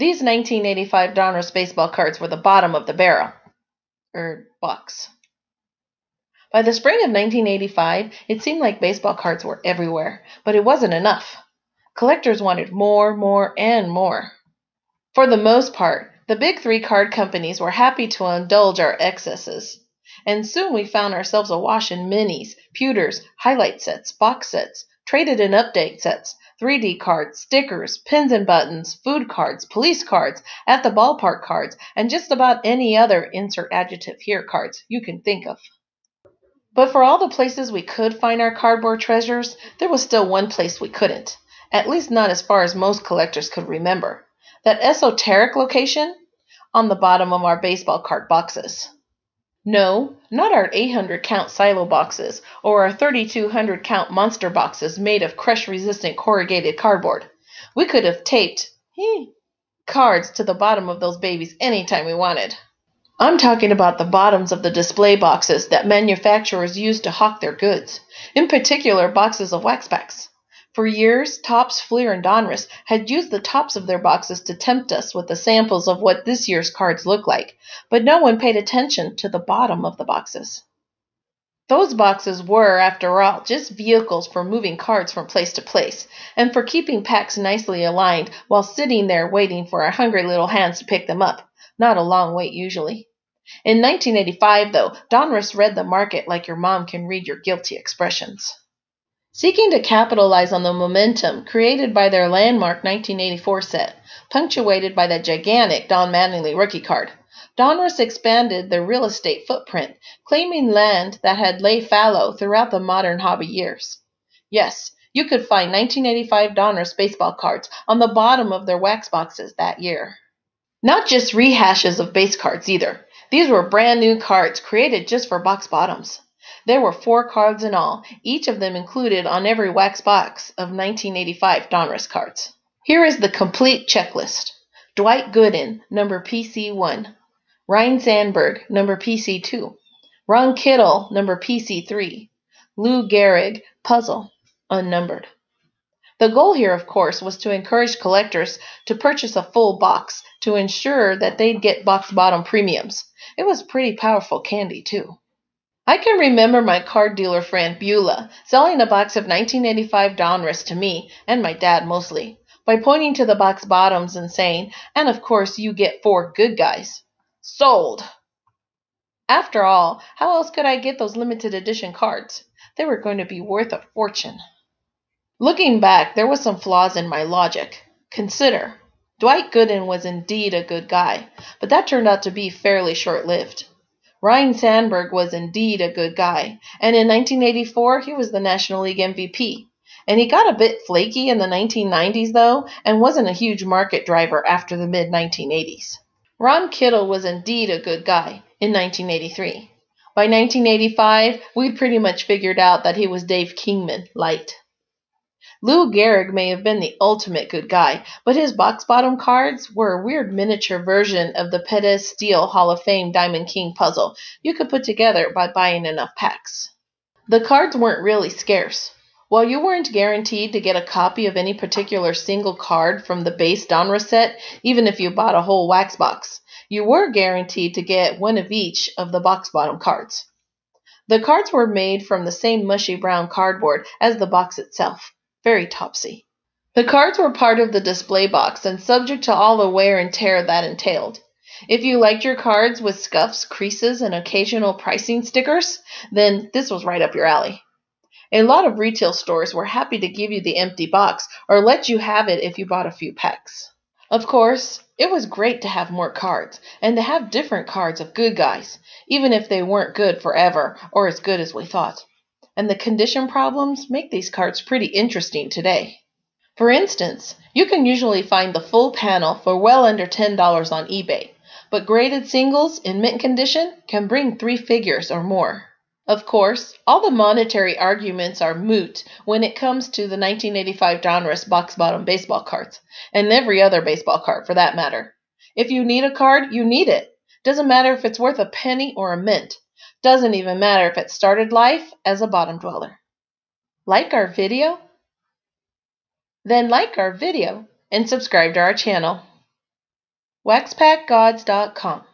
These 1985 Donruss baseball cards were the bottom of the barrel, er, box. By the spring of 1985, it seemed like baseball cards were everywhere, but it wasn't enough. Collectors wanted more, more, and more. For the most part, the big three card companies were happy to indulge our excesses. And soon we found ourselves awash in minis, pewters, highlight sets, box sets, traded and update sets, 3D cards, stickers, pins and buttons, food cards, police cards, at the ballpark cards, and just about any other insert adjective here cards you can think of. But for all the places we could find our cardboard treasures, there was still one place we couldn't, at least not as far as most collectors could remember. That esoteric location on the bottom of our baseball card boxes. No, not our 800 count silo boxes or our 3200 count monster boxes made of crush resistant corrugated cardboard. We could have taped cards to the bottom of those babies anytime we wanted. I'm talking about the bottoms of the display boxes that manufacturers use to hawk their goods, in particular boxes of wax packs. For years, Topps, Fleer, and Donruss had used the tops of their boxes to tempt us with the samples of what this year's cards look like, but no one paid attention to the bottom of the boxes. Those boxes were, after all, just vehicles for moving cards from place to place, and for keeping packs nicely aligned while sitting there waiting for our hungry little hands to pick them up. Not a long wait, usually. In 1985, though, Donruss read the market like your mom can read your guilty expressions. Seeking to capitalize on the momentum created by their landmark 1984 set, punctuated by that gigantic Don Mattingly rookie card, Donruss expanded their real estate footprint, claiming land that had lay fallow throughout the modern hobby years. Yes, you could find 1985 Donruss baseball cards on the bottom of their wax boxes that year. Not just rehashes of base cards either. These were brand new cards created just for box bottoms. There were four cards in all, each of them included on every wax box of 1985 Donruss cards. Here is the complete checklist. Dwight Gooden, number PC1. Ryne Sandberg, number PC2. Ron Kittle, number PC3. Lou Gehrig, puzzle, unnumbered. The goal here, of course, was to encourage collectors to purchase a full box to ensure that they'd get box bottom premiums. It was pretty powerful candy, too. I can remember my card dealer friend Beulah selling a box of 1985 Donruss to me, and my dad mostly, by pointing to the box bottoms and saying, and of course you get four good guys. Sold! After all, how else could I get those limited edition cards? They were going to be worth a fortune. Looking back, there was some flaws in my logic. Consider. Dwight Gooden was indeed a good guy, but that turned out to be fairly short lived. Ryne Sandberg was indeed a good guy, and in 1984 he was the National League MVP. And he got a bit flaky in the 1990s, though, and wasn't a huge market driver after the mid 1980s. Ron Kittle was indeed a good guy in 1983. By 1985, we'd pretty much figured out that he was Dave Kingman light. Lou Gehrig may have been the ultimate good guy, but his box bottom cards were a weird miniature version of the Perez-Steele Hall of Fame Diamond King puzzle you could put together by buying enough packs. The cards weren't really scarce. While you weren't guaranteed to get a copy of any particular single card from the base Donruss set, even if you bought a whole wax box, you were guaranteed to get one of each of the box bottom cards. The cards were made from the same mushy brown cardboard as the box itself very topsy. The cards were part of the display box and subject to all the wear and tear that entailed. If you liked your cards with scuffs, creases, and occasional pricing stickers, then this was right up your alley. A lot of retail stores were happy to give you the empty box or let you have it if you bought a few packs. Of course, it was great to have more cards and to have different cards of good guys, even if they weren't good forever or as good as we thought and the condition problems make these cards pretty interesting today. For instance, you can usually find the full panel for well under $10 on eBay, but graded singles in mint condition can bring three figures or more. Of course, all the monetary arguments are moot when it comes to the 1985 Donruss box bottom baseball cards, and every other baseball card for that matter. If you need a card, you need it. Doesn't matter if it's worth a penny or a mint. Doesn't even matter if it started life as a bottom dweller. Like our video? Then like our video and subscribe to our channel. waxpackgods.com.